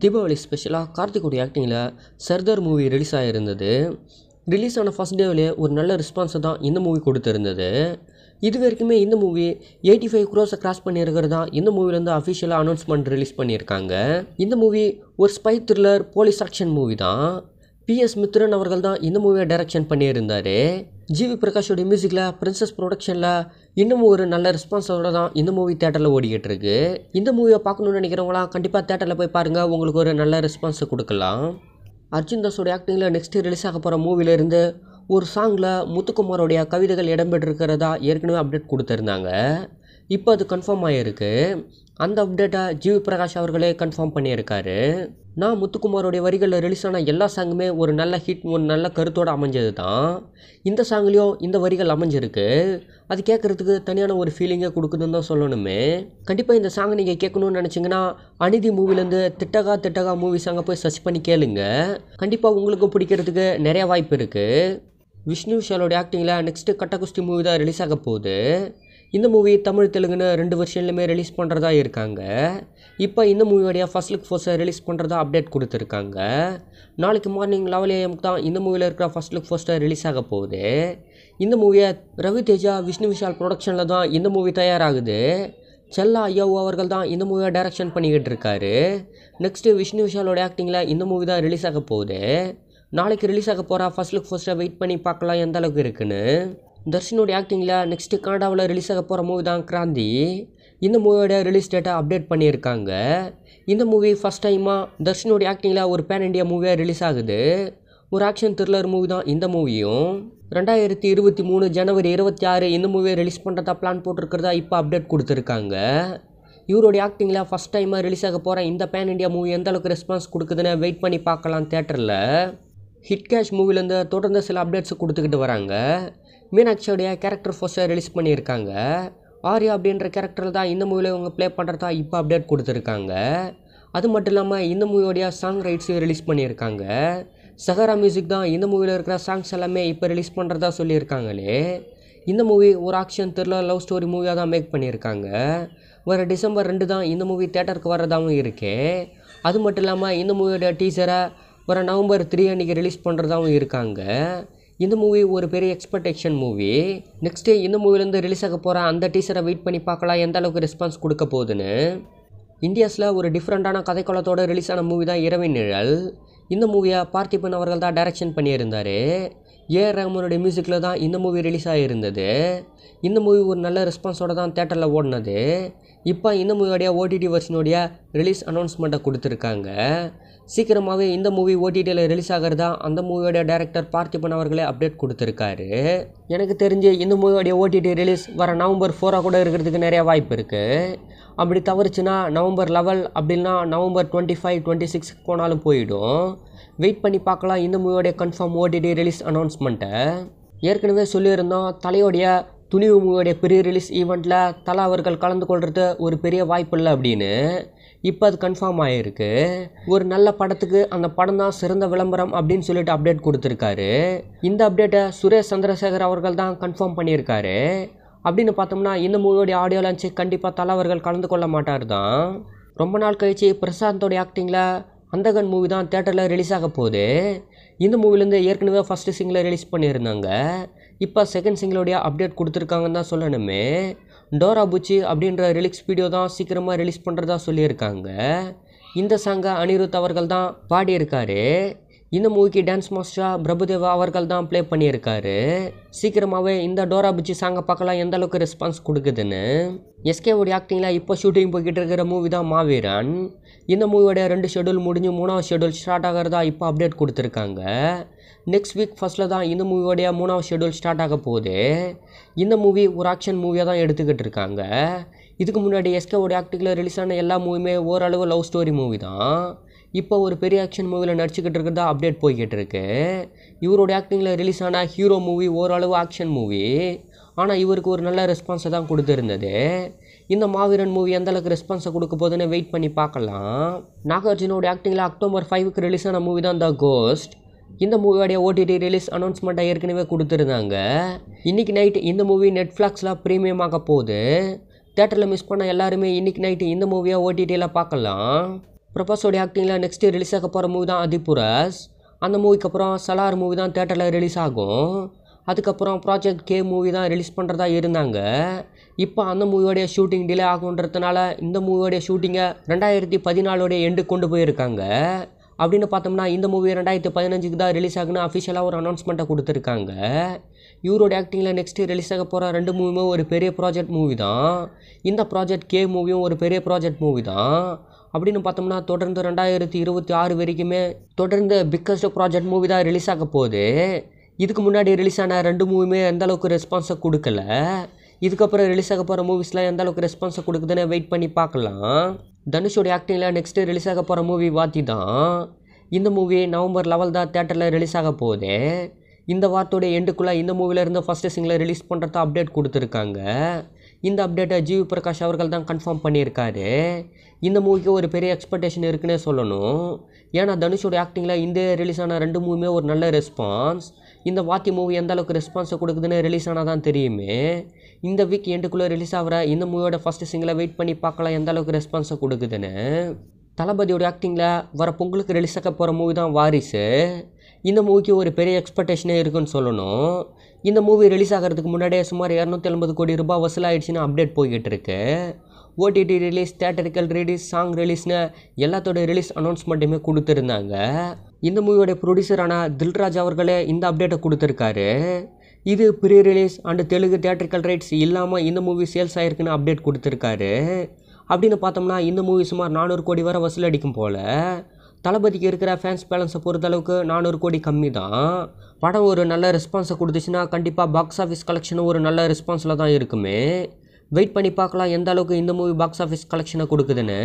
தீபாவளி ஸ்பெஷலாக கார்த்திகோடைய ஆக்டிங்கில் சர்தார் மூவி ரிலீஸ் ஆகிருந்தது ரிலீஸ் ஆன ஃபஸ்ட் டேவிலே ஒரு நல்ல ரெஸ்பான்ஸை தான் இந்த மூவி கொடுத்துருந்தது. இது வரைக்குமே இந்த மூவி எயிட்டி ஃபைவ் க்ரோஸை கிராஸ் பண்ணியிருக்கிறது தான் இந்த மூவிலேருந்து அஃபிஷியலாக அனௌன்ஸ்மெண்ட் ரிலீஸ் பண்ணியிருக்காங்க. இந்த மூவி ஒரு spy thriller police action movie தான். பிஎஸ் மித்ரன் அவர்கள் தான் இந்த மூவியை டைரக்ஷன் பண்ணியிருந்தார். ஜிவி பிரகாஷோடைய மியூசிக்கில் பிரின்சஸ் ப்ரொடக்ஷனில் இன்னமும் ஒரு நல்ல ரெஸ்பான்ஸோட தான் இந்த மூவி தேட்டரில் ஓடிக்கிட்டு இருக்கு. இந்த மூவியை பார்க்கணுன்னு நினைக்கிறவங்களாம் கண்டிப்பாக தேட்டரில் போய் பாருங்கள் உங்களுக்கு ஒரு நல்ல ரெஸ்பான்ஸை கொடுக்கலாம். அர்ஜுன் தாஸோட ஆக்டிங்கில் நெக்ஸ்ட் ரிலீஸ் ஆக போகிற மூவிலேருந்து ஒரு சாங்கில் முத்துக்குமாரோடைய கவிதைகள் இடம்பெற்றிருக்கிறதா ஏற்கனவே அப்டேட் கொடுத்துருந்தாங்க. இப்போ அது கன்ஃபார்ம் ஆகிருக்கு அந்த அப்டேட்டை ஜிவி பிரகாஷ் அவர்களே கன்ஃபார்ம் பண்ணியிருக்காரு. நான் முத்துக்குமாரோடைய வரிகளில் ரிலீஸ் ஆன எல்லா சாங்குமே ஒரு நல்ல ஹிட் ஒரு நல்ல கருத்தோடு அமைஞ்சது தான் இந்த சாங்லேயும் இந்த வரிகள் அமைஞ்சிருக்கு. அது கேட்குறதுக்கு தனியான ஒரு ஃபீலிங்கை கொடுக்குதுன்னு தான் சொல்லணுமே. கண்டிப்பாக இந்த சாங்கை நீங்கள் கேட்கணும்னு நினச்சிங்கன்னா அனிதி மூவிலேருந்து திட்டகா திட்டகா மூவி சாங்கை போய் சர்ச் பண்ணி கேளுங்க. கண்டிப்பாக உங்களுக்கு பிடிக்கிறதுக்கு நிறைய வாய்ப்பு இருக்குது விஷ்ணு விஷாலோட ஆக்டிங்கில் நெக்ஸ்ட்டு கட்டகுஸ்தி மூவி தான் ரிலீஸ் ஆக போகுது. இந்த மூவி தமிழ் தெலுங்குன்னு ரெண்டு வருஷன்லையுமே ரிலீஸ் பண்ணுறதா இருக்காங்க. இப்போ இந்த மூவியோடைய ஃபஸ்ட் லுக் ஃபோர்ஸை ரிலீஸ் பண்ணுறதா அப்டேட் கொடுத்துருக்காங்க. நாளைக்கு மார்னிங் லெவல் ஏஎம்க்கு தான் இந்த மூவியில் இருக்கிற ஃபர்ஸ்ட் லுக் ஃபோஸ்டர் ரிலீஸ் ஆக போகுது. இந்த மூவியை ரவி தேஜா விஷ்ணு விஷால் ப்ரொடக்ஷனில் தான் இந்த மூவி தயாராகுது. செல்லா ஐயாவு அவர்கள் தான் இந்த மூவியை டைரக்ஷன் பண்ணிக்கிட்டு இருக்காரு. நெக்ஸ்ட்டு விஷ்ணு விஷாலோட ஆக்டிங்கில் இந்த மூவி தான் ரிலீஸ் ஆக போகுது. நாளைக்கு ரிலீஸ் ஆக போகிற ஃபர்ஸ்ட் லுக் ஃபர்ஸ்ட்டை வெயிட் பண்ணி பார்க்கலாம் எந்த அளவுக்கு இருக்குன்னு. தர்ஷினுடைய ஆக்டிங்கில் நெக்ஸ்ட்டு கனடாவில் ரிலீஸ் ஆக போகிற மூவி தான் கிராந்தி. இந்த மூவியோட ரிலீஸ் டேட்டை அப்டேட் பண்ணியிருக்காங்க. இந்த மூவி ஃபஸ்ட் டைமாக தர்ஷினுடைய ஆக்டிங்கில் ஒரு பேன் இண்டியா மூவியாக ரிலீஸ் ஆகுது. ஒரு ஆக்ஷன் த்ரில்லர் மூவி தான் இந்த மூவியும் ரெண்டாயிரத்தி இருபத்தி மூணு ஜனவரி இருபத்தி ஆறு இந்த மூவியை ரிலீஸ் பண்ணுறதா பிளான் போட்டிருக்கிறதா இப்போ அப்டேட் கொடுத்துருக்காங்க. இவருடைய ஆக்டிங்கில் ஃபஸ்ட் டைமாக ரிலீஸ் ஆக போகிற இந்த பேன் இண்டியா மூவி எந்த அளவுக்கு ரெஸ்பான்ஸ் கொடுக்குதுன்னு வெயிட் பண்ணி பார்க்கலாம் தேட்டரில் ஹிட் கேஷ் மூவிலேருந்து தொடர்ந்து சில அப்டேட்ஸ் கொடுத்துக்கிட்டு வராங்க. மீனாட்சியோடைய கேரக்டர் ஃபோர்ஸை ரிலீஸ் பண்ணியிருக்காங்க. ஆர்யா அப்படின்ற கேரக்டர் தான் இந்த மூவியில் இவங்க ப்ளே பண்ணுறதா இப்போ அப்டேட் கொடுத்துருக்காங்க. அது மட்டும் இல்லாமல் இந்த மூவியோடைய சாங் ரைட்ஸையும் ரிலீஸ் பண்ணியிருக்காங்க. சஹரா மியூசிக் தான் இந்த மூவியில் இருக்கிற சாங்ஸ் எல்லாமே இப்போ ரிலீஸ் பண்ணுறதா சொல்லியிருக்காங்களே. இந்த மூவி ஒரு ஆக்ஷன் த்ரில்லர் லவ் ஸ்டோரி மூவியாக தான் மேக் பண்ணியிருக்காங்க. வர டிசம்பர் ரெண்டு தான் இந்த மூவி தேட்டருக்கு வர்றதாகவும் இருக்கு. அது மட்டும் இல்லாமல் இந்த மூவியோட டீசரை வர நவம்பர் த்ரீ அன்றைக்கி ரிலீஸ் பண்ணுறதாகவும் இருக்காங்க. இந்த மூவி ஒரு பெரிய எக்ஸ்பெக்டேஷன் மூவி நெக்ஸ்ட்டு இந்த மூவிலேருந்து ரிலீஸ் ஆக போகிற அந்த டீசரை வெயிட் பண்ணி பார்க்கலாம் எந்த அளவுக்கு ரெஸ்பான்ஸ் கொடுக்க போகுதுன்னு. இந்தியாஸில் ஒரு டிஃப்ரெண்ட்டான கதைக்களத்தோடு ரிலீஸ் ஆன மூவி தான் இரவின் நிழல். இந்த மூவியை பார்த்திபன் அவர்கள் தான் டைரக்ஷன் பண்ணியிருந்தார். ஏஆர் ரஹ்மானுடைய மியூசிக்கில் தான் இந்த மூவி ரிலீஸ் ஆகியிருந்தது இந்த மூவி ஒரு நல்ல ரெஸ்பான்ஸோட தான் தேட்டரில் ஓடினது. இப்போ இந்த மூவியோடைய ஓடிடி வெர்ஷனுடைய ரிலீஸ் அனௌன்ஸ்மெண்ட்டை கொடுத்துருக்காங்க. சீக்கிரமாகவே இந்த மூவி ஓடிடியில் ரிலீஸ் ஆகிறதா அந்த மூவியோட டேரக்டர் பார்த்திபன் அவர்களே அப்டேட் கொடுத்துருக்காரு. எனக்கு தெரிஞ்சு இந்த மூவியோடைய ஓடிடி ரிலீஸ் வர நவம்பர் ஃபோராக கூட இருக்கிறதுக்கு நிறைய வாய்ப்பு இருக்குது அப்படி தவறுச்சுன்னா நவம்பர் லெவல் அப்படின்னா November twenty five twenty six போனாலும் போயிடும். வெயிட் பண்ணி பார்க்கலாம் இந்த மூவியோடைய கன்ஃபார்ம் ஓடிடி ரிலீஸ் அனௌன்ஸ்மெண்ட்டை ஏற்கனவே சொல்லியிருந்தோம் தலையோடைய துணிவு மூவியோடைய பெரிய ரிலீஸ் ஈவெண்ட்டில் தலா அவர்கள் கலந்து கொள்வது ஒரு பெரிய வாய்ப்பு இல்லை அப்படின்னு இப்போ அது கன்ஃபார்ம் ஆகிருக்கு ஒரு நல்ல படத்துக்கு அந்த படம் தான் சிறந்த விளம்பரம் அப்படின்னு சொல்லிட்டு அப்டேட் கொடுத்துருக்காரு. இந்த அப்டேட்டை சுரேஷ் சந்திரசேகர் அவர்கள் தான் கன்ஃபார்ம் பண்ணியிருக்காரு. அப்படின்னு பார்த்தோம்னா இந்த மூவியோடைய ஆடியோ லான்ச்சு கண்டிப்பாக தலைவர்கள் கலந்து கொள்ள மாட்டார் தான். ரொம்ப நாள் கழிச்சு பிரசாந்தோடைய ஆக்டிங்கில் அந்தகன் மூவி தான் தேட்டரில் ரிலீஸ் ஆக போகுது. இந்த மூவிலேருந்து ஏற்கனவே ஃபஸ்ட்டு சிங்கில் ரிலீஸ் பண்ணியிருந்தாங்க. இப்போ செகண்ட் சிங்கிலோடைய அப்டேட் கொடுத்துருக்காங்கன்னு தான் சொல்லணுமே. டோரா புச்சி அப்படின்ற ரிலீக்ஸ் வீடியோ தான் சீக்கிரமாக ரிலீஸ் பண்ணுறதா சொல்லியிருக்காங்க. இந்த சாங்கை அனிருத் அவர்கள் தான் பாடியிருக்காரு. இந்த மூவிக்கு டான்ஸ் மாஸ்டராக பிரபுதேவா அவர்கள் தான் ப்ளே பண்ணியிருக்காரு. சீக்கிரமாகவே இந்த டோரா புச்சி சாங்கை பார்க்கலாம். எந்த அளவுக்கு ரெஸ்பான்ஸ் கொடுக்குதுன்னு. எஸ்கேவோடைய ஆக்டிங்கில் இப்போ ஷூட்டிங் போய்கிட்டு இருக்கிற மூவி தான் மாவீரன். இந்த மூவியோடைய ரெண்டு ஷெடியூல் முடிஞ்சு மூணாவது ஷெடியூல் ஸ்டார்ட் ஆகிறதா இப்போ அப்டேட் கொடுத்துருக்காங்க. நெக்ஸ்ட் வீக் ஃபஸ்ட்டில் தான் இந்த மூவியோடைய மூணாவது ஷெடியூல் ஸ்டார்ட் ஆக போகுது. இந்த மூவி ஒரு ஆக்ஷன் மூவியாக தான் எடுத்துக்கிட்டு இருக்காங்க. இதுக்கு முன்னாடி எஸ்கேவோடைய ஆக்டிங்கில் ரிலீஸ் ஆன எல்லா மூவியுமே ஓரளவு லவ் ஸ்டோரி மூவி தான். இப்போ ஒரு பெரிய ஆக்ஷன் மூவியில் நடிச்சுக்கிட்டு இருக்கிறதா அப்டேட் போய்கிட்டு இருக்கு. இவரோட ஆக்டிங்கில் ரிலீஸ் ஆன ஹீரோ மூவி ஓரளவு ஆக்ஷன் மூவி ஆனால் இவருக்கு ஒரு நல்ல ரெஸ்பான்ஸை தான் கொடுத்துருந்தது. இந்த மாவீரன் மூவி எந்த அளவுக்கு ரெஸ்பான்ஸை கொடுக்க போதுன்னு வெயிட் பண்ணி பார்க்கலாம். நாகார்ஜுனோட ஆக்டிங்கில் அக்டோபர் ஃபைவுக்கு ரிலீஸ் ஆன மூவி தான் த கோஸ்ட் இந்த மூவியோடைய ஓடிடி ரிலீஸ் அனௌன்ஸ்மெண்ட்டை ஏற்கனவே கொடுத்துருந்தாங்க. இன்றைக்கி நைட் இந்த மூவி நெட்ஃப்ளாக்ஸில் ப்ரீமியம் போகுது. தேட்டரில் மிஸ் பண்ண எல்லாருமே இன்றைக்கி நைட்டு இந்த மூவியை ஓடிடியில் பார்க்கலாம். பிரபாஸோடைய ஆக்டிங்கில் நெக்ஸ்ட்டு ரிலீஸ் ஆக போகிற மூவி தான் அதிபுரஸ் அந்த மூவிக்கு அப்புறம் சலார் மூவி தான் தேட்டரில் ரிலீஸ் ஆகும். அதுக்கப்புறம் ப்ராஜெக்ட் கே மூவி தான் ரிலீஸ் பண்ணுறதா இருந்தாங்க. இப்போ அந்த மூவியோடைய ஷூட்டிங் டிலே ஆகுன்றதுனால இந்த மூவியோடைய ஷூட்டிங்கை ரெண்டாயிரத்தி பதினாலோடைய எண்டு கொண்டு போயிருக்காங்க. அப்படின்னு பார்த்தோம்னா இந்த மூவி ரெண்டாயிரத்தி பதினஞ்சுக்கு தான் ரிலீஸ் ஆகுன்னு அஃபிஷியலாக ஒரு அனௌன்ஸ்மெண்ட்டை கொடுத்துருக்காங்க. இவரோட ஆக்டிங்கில் நெக்ஸ்ட்டு ரிலீஸ் ஆக போகிற ரெண்டு மூவியுமே ஒரு பெரிய ப்ராஜெக்ட் மூவி தான். இந்த ப்ராஜெக்ட் கே மூவியும் ஒரு பெரிய ப்ராஜெக்ட் மூவி தான். அப்படின்னு பார்த்தோம்னா தொடர்ந்து ரெண்டாயிரத்தி இருபத்தி ஆறு வரைக்குமே தொடர்ந்து பிக்கஸ்ட் ப்ராஜெக்ட் மூவி தான் ரிலீஸ் ஆக போகுது. இதுக்கு முன்னாடி ரிலீஸ் ஆன ரெண்டு மூவியுமே எந்த அளவுக்கு ரெஸ்பான்ஸை கொடுக்கல. இதுக்கப்புறம் ரிலீஸ் ஆக போகிற மூவிஸ்லாம் எந்த அளவுக்கு ரெஸ்பான்ஸை கொடுக்குதுன்னு வெயிட் பண்ணி பார்க்கலாம். தனுஷோடைய ஆக்டிங்கில் நெக்ஸ்ட்டு ரிலீஸ் ஆக போகிற மூவி வாத்தி தான். இந்த மூவி நவம்பர் லெவல் தான் தேட்டரில் ரிலீஸ் ஆக போகுது. இந்த வாரத்தோடைய எண்டுக்குள்ளே இந்த மூவில ஃபஸ்ட்டு சிங்கில் ரிலீஸ் பண்ணுறதா அப்டேட் கொடுத்துருக்காங்க. இந்த அப்டேட்டை ஜிவி பிரகாஷ் அவர்கள் தான் கன்ஃபார்ம் பண்ணியிருக்காரு. இந்த மூவிக்கு ஒரு பெரிய எக்ஸ்பெக்டேஷன் இருக்குன்னே சொல்லணும். ஏன்னா தனுஷோட ஆக்டிங்கில் இந்த ரிலீஸ் ஆன ரெண்டு மூவியுமே ஒரு நல்ல ரெஸ்பான்ஸ் இந்த வாத்தி மூவி எந்த அளவுக்கு ரெஸ்பான்ஸை கொடுக்குதுன்னு ரிலீஸ் ஆனால் தான் தெரியுமே. இந்த வீக் எண்டுக்குள்ளே ரிலீஸ் ஆகிற இந்த மூவியோட ஃபஸ்ட்டு சிங்கிளை வெயிட் பண்ணி பார்க்கலாம் எந்த அளவுக்கு ரெஸ்பான்ஸை கொடுக்குதுன்னு. தளபதியோட ஆக்டிங்கில் வர பொங்கலுக்கு ரிலீஸ் ஆக போகிற மூவி தான் வாரிசு. இந்த மூவிக்கு ஒரு பெரிய எக்ஸ்பெக்டேஷனே இருக்குன்னு சொல்லணும். இந்த மூவி ரிலீஸ் ஆகிறதுக்கு முன்னாடியே சுமார் இரநூத்தி எண்பது கோடி ரூபாய் வசூலாயிடுச்சுன்னு அப்டேட் போய்கிட்டு இருக்கு. OTT release theatrical release song ரிலீஸ்னு எல்லாத்தோட ரிலீஸ் அனௌன்ஸ்மெண்ட்டுமே கொடுத்துருந்தாங்க. இந்த மூவியோடைய ப்ரொடியூசரான தில்ராஜ் அவர்களே இந்த அப்டேட்டை கொடுத்துருக்காரு. இது pre release and Telugu theatrical rights இல்லாமல் இந்த மூவி சேல்ஸ் ஆகிருக்குன்னு அப்டேட் கொடுத்துருக்காரு. அப்படின்னு பார்த்தோம்னா இந்த மூவி சுமார் நானூறு கோடி வரை வசூல் அடிக்கும் போல் தளபதிக்கு இருக்கிற ஃபேன்ஸ் பேலன்ஸை பொறுத்தளவுக்கு நானூறு கோடி கம்மி தான் படம் ஒரு நல்ல ரெஸ்பான்ஸை கொடுத்துச்சுன்னா கண்டிப்பாக பாக்ஸ் ஆஃபீஸ் கலெக்ஷனும் ஒரு நல்ல ரெஸ்பான்ஸில் தான் இருக்குமே. வெயிட் பண்ணி பார்க்கலாம் எந்த அளவுக்கு இந்த மூவி பாக்ஸ் ஆஃபீஸ் கலெக்ஷனை கொடுக்குதுன்னு.